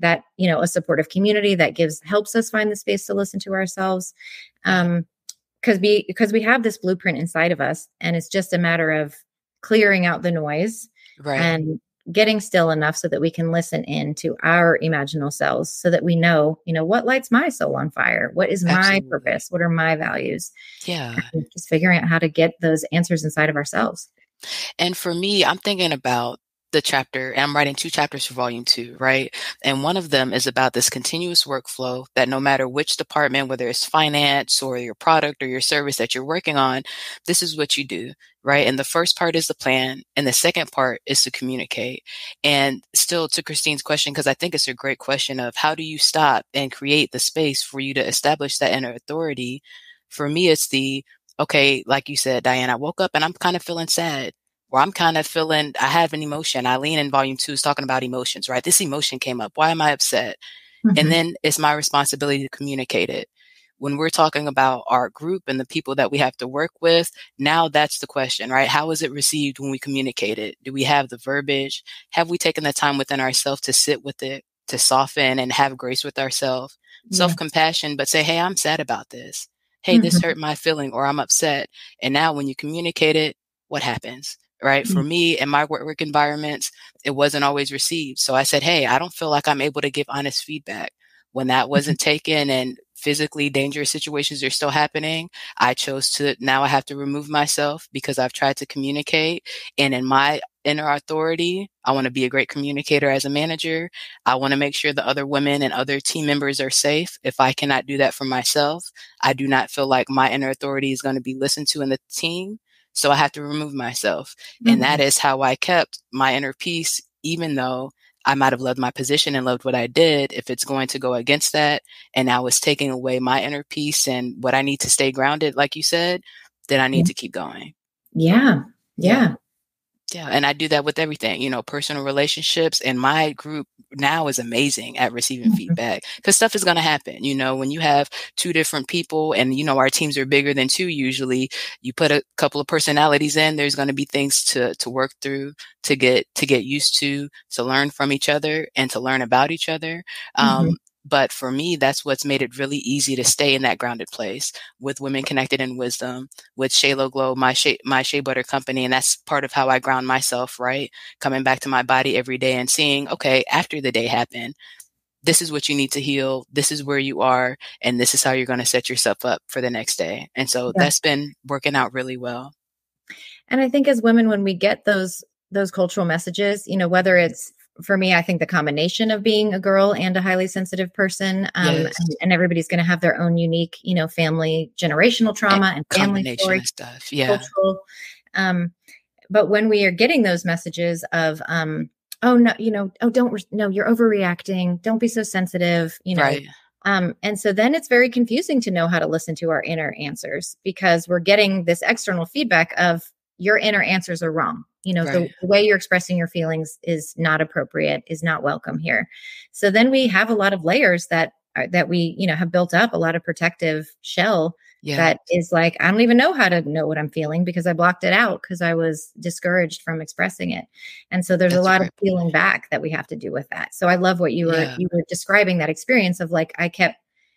that, you know, a supportive community that gives, helps us find the space to listen to ourselves. Um, because we because we have this blueprint inside of us and it's just a matter of clearing out the noise right. and getting still enough so that we can listen in to our imaginal selves so that we know you know what lights my soul on fire? What is Absolutely. my purpose? What are my values? Yeah. And just figuring out how to get those answers inside of ourselves. And for me, I'm thinking about the chapter, and I'm writing two chapters for volume two, right? And one of them is about this continuous workflow that no matter which department, whether it's finance or your product or your service that you're working on, this is what you do, right? And the first part is the plan, and the second part is to communicate. And still to Christine's question, because I think it's a great question of how do you stop and create the space for you to establish that inner authority? For me, it's the okay, like you said, Diane, I woke up and I'm kind of feeling sad where I'm kind of feeling I have an emotion. Eileen in volume two is talking about emotions, right? This emotion came up. Why am I upset? Mm-hmm. And then it's my responsibility to communicate it. When we're talking about our group and the people that we have to work with, now that's the question, right? How is it received when we communicate it? Do we have the verbiage? Have we taken the time within ourselves to sit with it, to soften and have grace with ourselves? Yeah. Self compassion, but say, Hey, I'm sad about this. Hey, mm-hmm. this hurt my feeling or I'm upset. And now when you communicate it, what happens? Right? Mm-hmm. For me in my work, work environments, it wasn't always received. So I said, Hey, I don't feel like I'm able to give honest feedback. When that mm-hmm. wasn't taken and physically dangerous situations are still happening, I chose to now I have to remove myself because I've tried to communicate. And in my inner authority, I want to be a great communicator as a manager. I want to make sure the other women and other team members are safe. If I cannot do that for myself, I do not feel like my inner authority is going to be listened to in the team. So I have to remove myself. Mm-hmm. And that mm-hmm. how I kept my inner peace, even though I might have loved my position and loved what I did. If it's going to go against that and I was taking away my inner peace and what I need to stay grounded, like you said, then I need yeah. to keep going. Yeah. Yeah. Yeah. And I do that with everything, you know, personal relationships. And my group now is amazing at receiving mm-hmm. feedback because stuff is going to happen. You know, when you have two different people and, you know, our teams are bigger than two usually, you put a couple of personalities in, there's going to be things to, to work through, to get, to get used to, to learn from each other and to learn about each other. Mm-hmm. Um, but for me, that's what's made it really easy to stay in that grounded place with Women Connected in Wisdom, with Shealo Glo, my shea, my shea butter company. And that's part of how I ground myself, right? Coming back to my body every day and seeing, okay, after the day happened, this is what you need to heal. This is where you are. And this is how you're going to set yourself up for the next day. And so yeah. that's been working out really well. And I think as women, when we get those, those cultural messages, you know, whether it's for me, I think the combination of being a girl and a highly sensitive person, um, yes. and, and, everybody's going to have their own unique, you know, family generational trauma and, and family story stuff. Yeah. Cultural, um, but when we are getting those messages of, um, oh no, you know, oh don't, re- no, you're overreacting. Don't be so sensitive. You know. Right. Um, and so then it's very confusing to know how to listen to our inner answers because we're getting this external feedback of your inner answers are wrong you know right. the, way you're expressing your feelings is not appropriate is not welcome here so then we have a lot of layers that are, that we you know have built up a lot of protective shell yeah. that is like i don't even know how to know what i'm feeling because i blocked it out because i was discouraged from expressing it and so there's That's a lot of feeling back that we have to do with that so i love what you were yeah. you were describing that experience of like i kept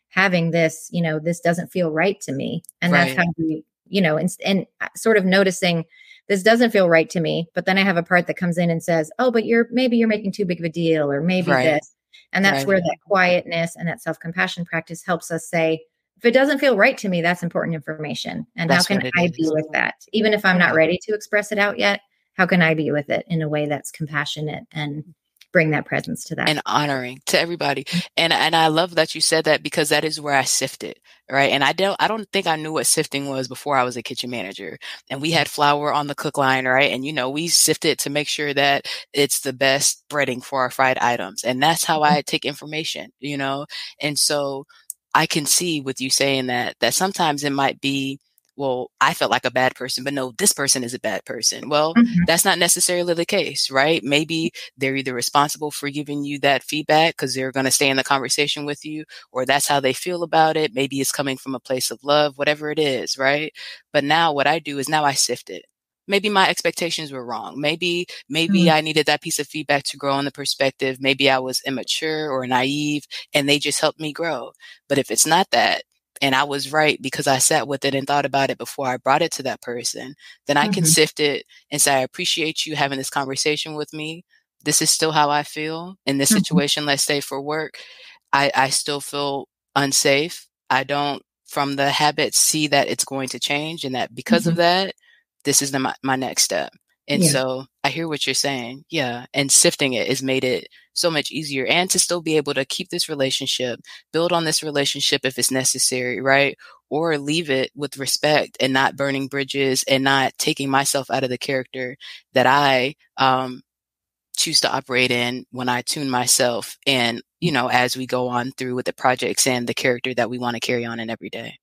having this you know this doesn't feel right to me and right. that's how we you know and, and uh, sort of noticing this doesn't feel right to me. But then I have a part that comes in and says, oh, but you're maybe you're making too big of a deal, or maybe right. this. And that's right. where that quietness and that self compassion practice helps us say, if it doesn't feel right to me, that's important information. And that's how can I is. be with that? Even if I'm not ready to express it out yet, how can I be with it in a way that's compassionate and bring that presence to that. And honoring to everybody. And and i love that you said that because that is where i sifted right? And i don't i don't think i knew what sifting was before i was a kitchen manager. And we had flour on the cook line right? And you know we sifted to make sure that it's the best breading for our fried items. And that's how mm-hmm. i take information you know? And so i can see with you saying that that sometimes it might be well, I felt like a bad person, but no, this person is a bad person. Well, mm-hmm. that's not necessarily the case, right? Maybe they're either responsible for giving you that feedback because they're going to stay in the conversation with you, or that's how they feel about it. Maybe it's coming from a place of love, whatever it is, right? But now what I do is now I sift it. Maybe my expectations were wrong. Maybe, maybe mm-hmm. I needed that piece of feedback to grow in the perspective. Maybe I was immature or naive and they just helped me grow. But if it's not that, and I was right because I sat with it and thought about it before I brought it to that person, then I mm-hmm. can sift it and say, I appreciate you having this conversation with me. This is still how I feel in this mm-hmm. situation. Let's say for work, I, I still feel unsafe. I don't, from the habit, see that it's going to change and that because mm-hmm. of that, this is the, my, my next step. And yeah. so I hear what you're saying. Yeah. And sifting it has made it so much easier and to still be able to keep this relationship, build on this relationship if it's necessary, right? Or leave it with respect and not burning bridges and not taking myself out of the character that I um, choose to operate in when I tune myself and, you know, as we go on through with the projects and the character that we want to carry on in every day.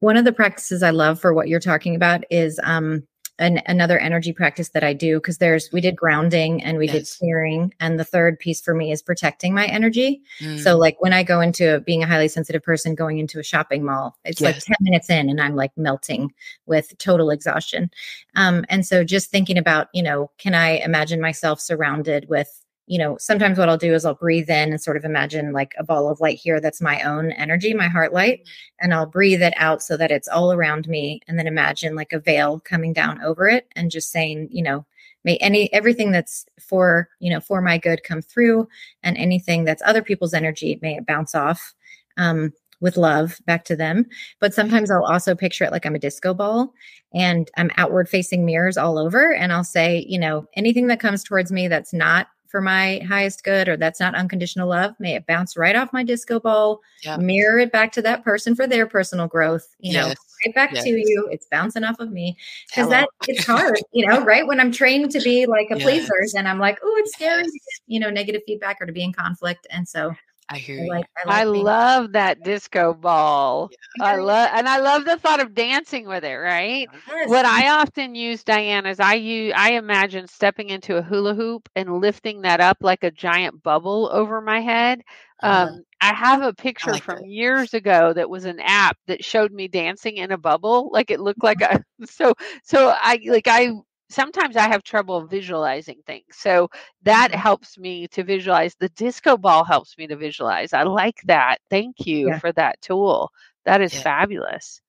One of the practices I love for what you're talking about is um, an, another energy practice that I do because there's we did grounding and we yes. did clearing and the third piece for me is protecting my energy. Mm. So like when I go into being a highly sensitive person going into a shopping mall, it's yes. like 10 minutes in and I'm like melting with total exhaustion. Um, and so just thinking about, you know, can I imagine myself surrounded with you know, sometimes what I'll do is I'll breathe in and sort of imagine like a ball of light here that's my own energy, my heart light, mm-hmm. and I'll breathe it out so that it's all around me. And then imagine like a veil coming down over it and just saying, you know, may any everything that's for, you know, for my good come through and anything that's other people's energy may it bounce off. Um, with love back to them. But sometimes I'll also picture it like I'm a disco ball and I'm outward facing mirrors all over. And I'll say, you know, anything that comes towards me that's not for my highest good or that's not unconditional love may it bounce right off my disco ball yeah. mirror it back to that person for their personal growth you yes. know right back yes. to you it's bouncing off of me because that it's hard you know right when i'm trained to be like a yes. pleaser and i'm like oh it's scary you know negative feedback or to be in conflict and so I hear I like, I, like I love that disco ball. Yeah. I love and I love the thought of dancing with it, right? Yes. What I often use, Diane, is I use I imagine stepping into a hula hoop and lifting that up like a giant bubble over my head. Uh-huh. Um, I have a picture like from that. years ago that was an app that showed me dancing in a bubble. Like it looked like a so so I like I sometimes I have trouble visualizing things. So that mm-hmm. helps me to visualize. The disco ball helps me to visualize. I like that. Thank you yeah. for that tool. That is yeah. fabulous.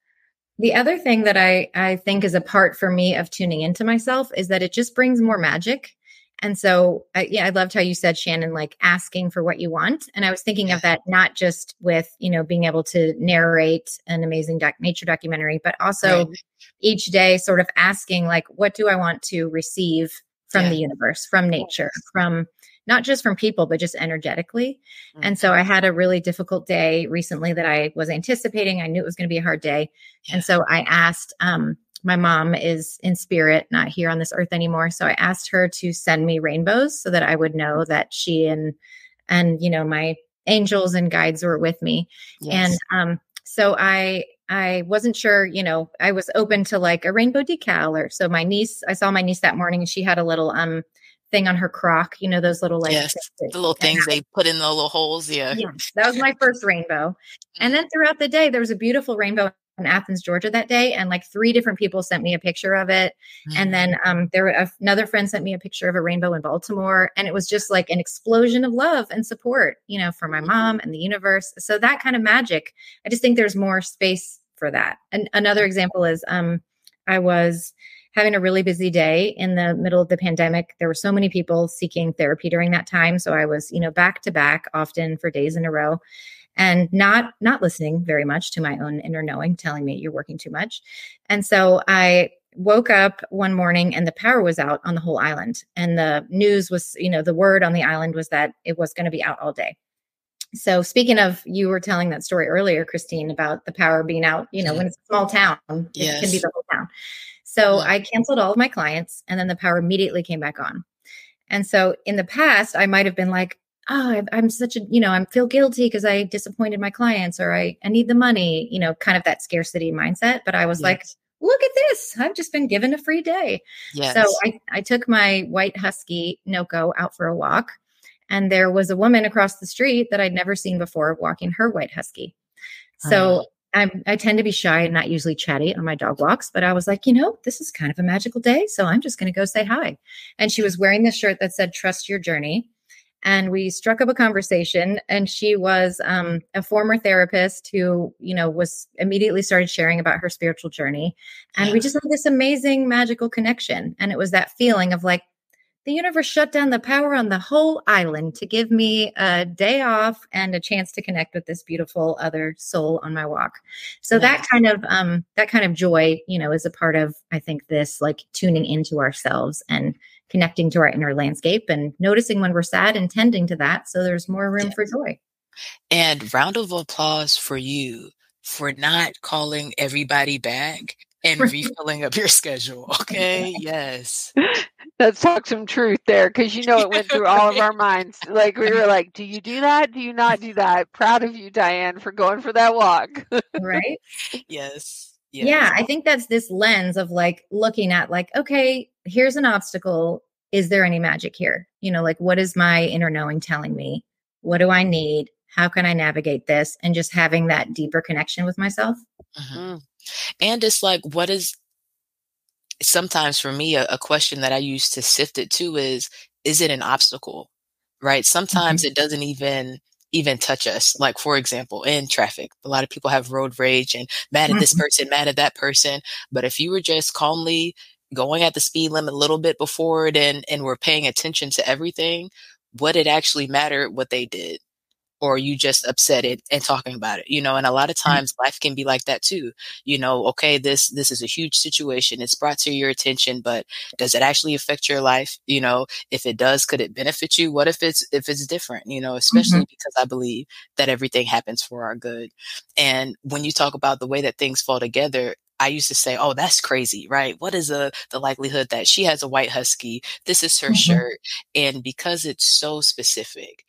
The other thing that I, I think is a part for me of tuning into myself is that it just brings more magic. And so, uh, yeah, I loved how you said, Shannon, like asking for what you want. And I was thinking yeah. of that not just with, you know, being able to narrate an amazing doc- nature documentary, but also right. each day sort of asking, like, what do I want to receive from yeah. the universe, from nature, from not just from people, but just energetically. Mm-hmm. And so I had a really difficult day recently that I was anticipating. I knew it was going to be a hard day. Yeah. And so I asked, um, my mom is in spirit, not here on this earth anymore. So I asked her to send me rainbows so that I would know that she and and you know my angels and guides were with me. Yes. And um, so I I wasn't sure, you know, I was open to like a rainbow decal or so my niece, I saw my niece that morning and she had a little um thing on her crock, you know, those little like yes, the little things they put in the little holes. Yeah. yeah. That was my first rainbow. And then throughout the day, there was a beautiful rainbow in Athens, Georgia that day, and like three different people sent me a picture of it. Mm-hmm. And then um, there were another friend sent me a picture of a rainbow in Baltimore, and it was just like an explosion of love and support, you know, for my mom mm-hmm. and the universe. So that kind of magic, I just think there's more space for that. And another example is um, I was having a really busy day in the middle of the pandemic. There were so many people seeking therapy during that time, so I was, you know, back to back often for days in a row and not not listening very much to my own inner knowing telling me you're working too much. And so i woke up one morning and the power was out on the whole island. And the news was you know the word on the island was that it was going to be out all day. So speaking of you were telling that story earlier christine about the power being out you know mm-hmm. when it's a small town yes. it can be the whole town. So yeah. i canceled all of my clients and then the power immediately came back on. And so in the past i might have been like oh, I'm such a, you know, I feel guilty because I disappointed my clients or I, I need the money, you know, kind of that scarcity mindset. But I was yes. like, look at this. I've just been given a free day. Yes. So I, I took my white husky Noko out for a walk. And there was a woman across the street that I'd never seen before walking her white husky. So uh I'm, I tend to be shy and not usually chatty on my dog walks, but I was like, you know, this is kind of a magical day. So I'm just going to go say hi. And she was wearing this shirt that said, trust your journey and we struck up a conversation and she was um, a former therapist who you know was immediately started sharing about her spiritual journey. And we just had this amazing magical connection and it was that feeling of like the universe shut down the power on the whole island to give me a day off and a chance to connect with this beautiful other soul on my walk. So nice. that kind of um that kind of joy, you know, is a part of I think this like tuning into ourselves and connecting to our inner landscape and noticing when we're sad and tending to that so there's more room for joy. And round of applause for you for not calling everybody back and refilling up your schedule. Okay. Yes. Let's talk some truth there because you know it went through all of our minds. Like we were like, do you do that? Do you not do that? Proud of you, Diane, for going for that walk. right. Yes. yes. Yeah. I think that's this lens of like looking at like, okay, here's an obstacle. Is there any magic here? You know, like what is my inner knowing telling me? What do I need? How can I navigate this? And just having that deeper connection with myself. Mm-hmm. And it's like, what is sometimes for me a, a, question that I use to sift it to is, is it an obstacle? Right? Sometimes mm-hmm. it doesn't even even touch us. Like for example, in traffic, a lot of people have road rage and mad at this mm-hmm. person, mad at that person. But if you were just calmly going at the speed limit a little bit before it and and were paying attention to everything, what it actually mattered what they did or you just upset it and talking about it you know and a lot of mm-hmm. times mm-hmm. life can be like that too you know okay this this is a huge situation it's brought to your attention but does it actually affect your life you know if it does could it benefit you what if it's if it's different you know especially mm-hmm. because i believe that everything happens for our good and when you talk about the way that things fall together I used to say, "Oh, that's crazy, right? What is the the likelihood that she has a white husky? This is her mm-hmm. shirt." And because it's so specific,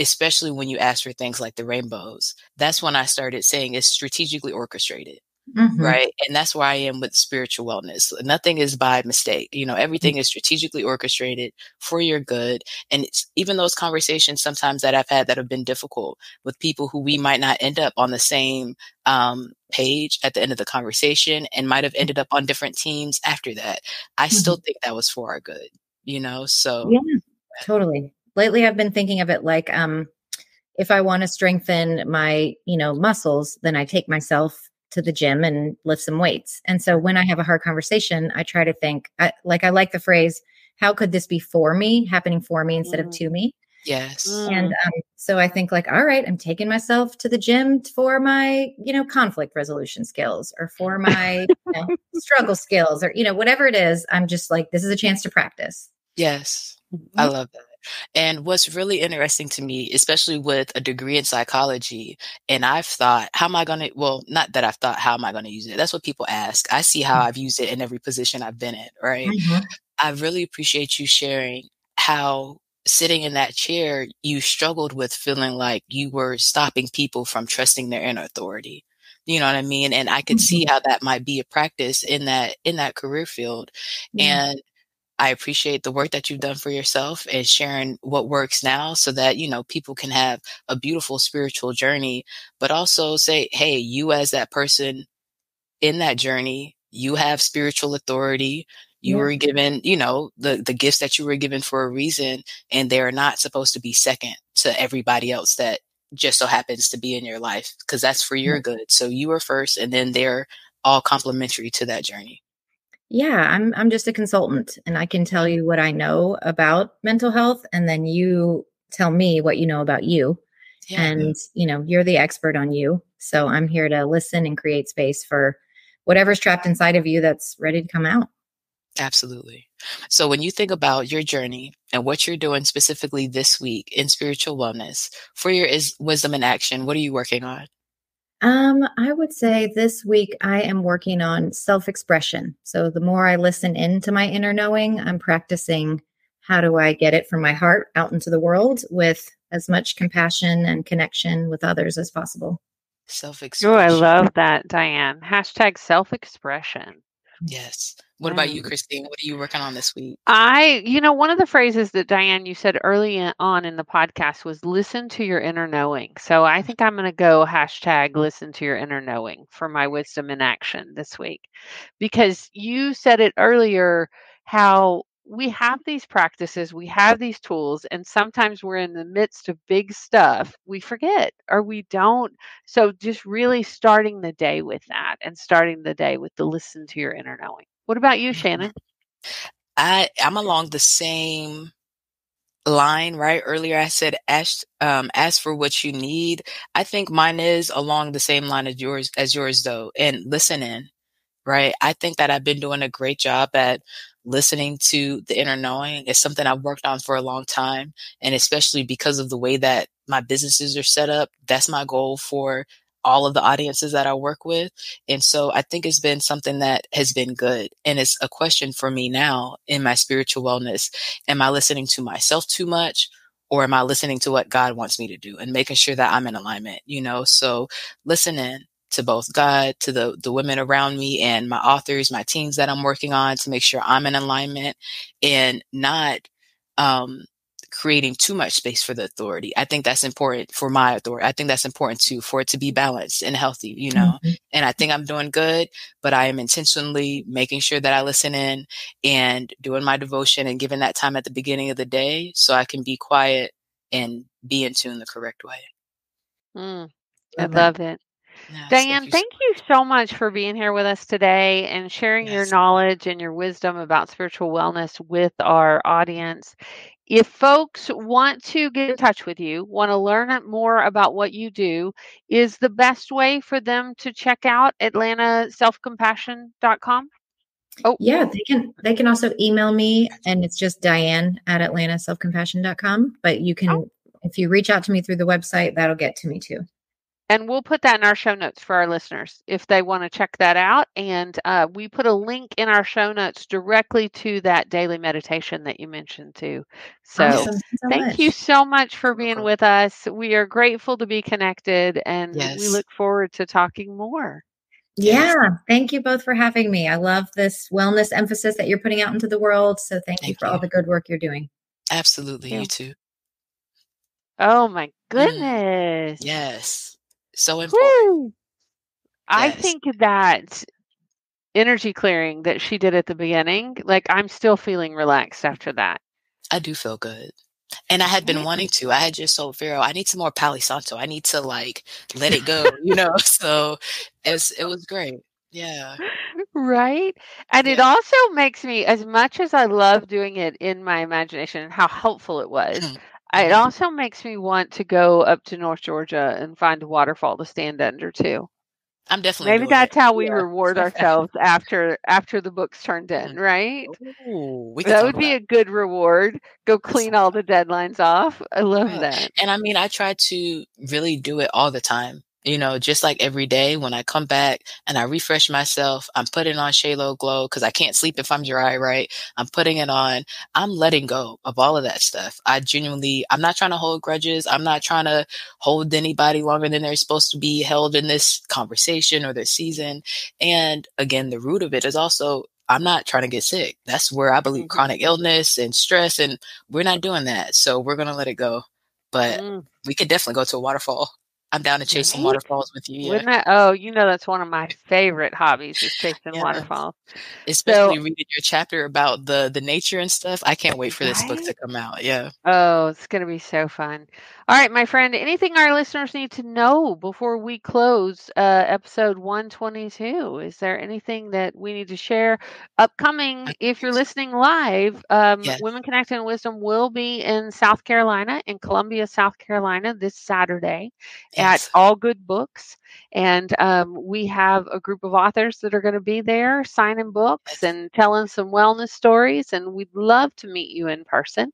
especially when you ask for things like the rainbows. That's when I started saying it's strategically orchestrated. Mm-hmm. Right. And that's where I am with spiritual wellness. Nothing is by mistake. You know, everything is strategically orchestrated for your good. And it's even those conversations sometimes that I've had that have been difficult with people who we might not end up on the same um, page at the end of the conversation and might have ended up on different teams after that. I mm-hmm. still think that was for our good, you know? So, yeah, totally lately I've been thinking of it like um if I want to strengthen my, you know, muscles, then I take myself to the gym and lift some weights. And so when I have a hard conversation, I try to think I, like I like the phrase how could this be for me, happening for me instead mm. of to me? Yes. And um, so I think like, all right, I'm taking myself to the gym for my, you know, conflict resolution skills or for my you know, struggle skills or, you know, whatever it is. I'm just like, this is a chance to practice. Yes. I mm-hmm. love that. And what's really interesting to me, especially with a degree in psychology, and I've thought, how am I going to, well, not that I've thought, how am I going to use it? That's what people ask. I see how mm-hmm. I've used it in every position I've been in, right? Mm-hmm. I really appreciate you sharing how sitting in that chair, you struggled with feeling like you were stopping people from trusting their inner authority. You know what I mean? And I could mm-hmm. see how that might be a practice in that in that career field. And I appreciate the work that you've done for yourself and sharing what works now so that, you know, people can have a beautiful spiritual journey, but also say, hey, you as that person in that journey, you have spiritual authority. You yeah. were given, you know, the, the gifts that you were given for a reason, and they're not supposed to be second to everybody else that just so happens to be in your life because that's for your good. So you are first, and then they're all complementary to that journey. Yeah, I'm I'm just a consultant and I can tell you what I know about mental health and then you tell me what you know about you. Yeah. And you know, you're the expert on you. So I'm here to listen and create space for whatever's trapped inside of you that's ready to come out. Absolutely. So when you think about your journey and what you're doing specifically this week in spiritual wellness for your is wisdom in action, what are you working on? Um, I would say this week I am working on self expression. So the more I listen into my inner knowing, I'm practicing how do I get it from my heart out into the world with as much compassion and connection with others as possible. Self expression. Oh, I love that, Diane. Hashtag self expression. Yes. What about you, mm. Christine? What are you working on this week? I, you know, one of the phrases that Diane you said early on in the podcast was listen to your inner knowing. So I mm-hmm. think I'm going to go hashtag listen to your inner knowing for my wisdom in action this week. Because you said it earlier how we have these practices, we have these tools, and sometimes we're in the midst of big stuff. We forget or we don't. So just really starting the day with that and starting the day with the listen to your inner knowing. What about you, Shannon? I I'm along the same line, right? Earlier I said ask um ask for what you need. I think mine is along the same line as yours as yours though, and listen in, right? I think that I've been doing a great job at listening to the inner knowing. is something I've worked on for a long time. And especially because of the way that my businesses are set up, that's my goal for all of the audiences that I work with. And so I think it's been something that has been good. And it's a question for me now in my spiritual wellness. Am I listening to myself too much? Or am I listening to what God wants me to do and making sure that I'm in alignment, you know? So listen in to both God, to the, the women around me and my authors, my teams that I'm working on to make sure I'm in alignment and not, um, creating too much space for the authority. I think that's important for my authority. I think that's important too, for it to be balanced and healthy, you know, mm-hmm. and I think I'm doing good, but I am intentionally making sure that I listen in and doing my devotion and giving that time at the beginning of the day so I can be quiet and be in tune the correct way. Mm, I love it. Yes, Diane, thank, thank you so much for being here with us today and sharing yes. your knowledge and your wisdom about spiritual wellness with our audience. If folks want to get in touch with you, want to learn more about what you do, is the best way for them to check out atlantaselfcompassion.com? Oh, yeah, they can they can also email me and it's just Diane at atlantaselfcompassion.com. But you can oh. if you reach out to me through the website, that'll get to me too. And we'll put that in our show notes for our listeners if they want to check that out. And uh, we put a link in our show notes directly to that daily meditation that you mentioned too. So, awesome. so thank much. you so much for being with us. We are grateful to be connected and yes. we look forward to talking more. Yeah, thank you both for having me. I love this wellness emphasis that you're putting out into the world. So thank, thank you for you. all the good work you're doing. Absolutely. You too. Oh my mm. goodness. Mm. Yes. So important. I think that energy clearing that she did at the beginning, like I'm still feeling relaxed after that. I do feel good. And I had been wanting to. I had just told Pharaoh, I need some more Palo Santo. I need to like let it go, you know. So it was it was great. Yeah. Right. And yeah. it also makes me, as much as I love doing it in my imagination and how helpful it was, mm-hmm. It also makes me want to go up to North Georgia and find a waterfall to stand under too. I'm definitely maybe that's it. how we yeah. reward ourselves after after the book's turned in, mm-hmm. right? Ooh, that would be a good reward. Go clean all the deadlines off. I love yeah. that. And I mean, I try to really do it all the time you know, just like every day when I come back and I refresh myself, I'm putting on Shealo Glo because I can't sleep if I'm dry, right? I'm putting it on. I'm letting go of all of that stuff. I genuinely, I'm not trying to hold grudges. I'm not trying to hold anybody longer than they're supposed to be held in this conversation or this season. And again, the root of it is also I'm not trying to get sick. That's where I believe mm-hmm. chronic illness and stress, and we're not doing that. So we're going to let it go. But mm. we could definitely go to a waterfall. I'm down to chase some waterfalls with you. Yeah. Wouldn't that? Oh, you know that's one of my favorite hobbies is chasing yeah. waterfalls. Especially so, reading your chapter about the the nature and stuff. I can't wait for this right? book to come out. Yeah. Oh, it's gonna be so fun. All right, my friend. Anything our listeners need to know before we close uh, episode 122? Is there anything that we need to share? Upcoming, if you're listening live, um, yes. Women Connected and Wisdom will be in South Carolina, in Columbia, South Carolina, this Saturday yes. at All Good Books. And um, we have a group of authors that are going to be there signing books and telling some wellness stories. And we'd love to meet you in person.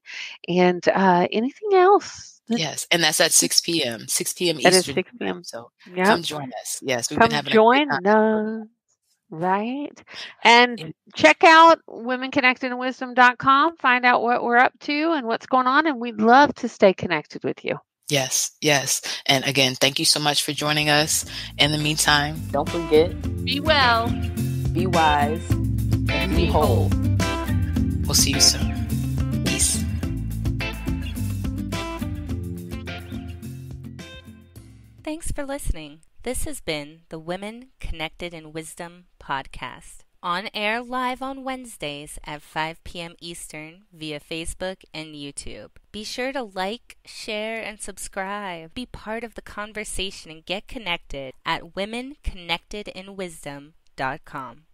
And uh, anything else? Yes, and that's at 6 p.m. 6 p.m. Eastern. 6 p.m. So yep. come join us. Yes, we've come been having join us. Right. And check out womenconnectedinwisdom.com. Find out what we're up to and what's going on. And we'd love to stay connected with you. Yes, yes. And again, thank you so much for joining us. In the meantime, don't forget be well, be wise, and be whole. We'll see you soon. Peace. Thanks for listening. This has been the Women Connected in Wisdom podcast on air live on Wednesdays at 5 p.m. Eastern via Facebook and YouTube. Be sure to like, share, and subscribe. Be part of the conversation and get connected at womenconnectedinwisdom.com.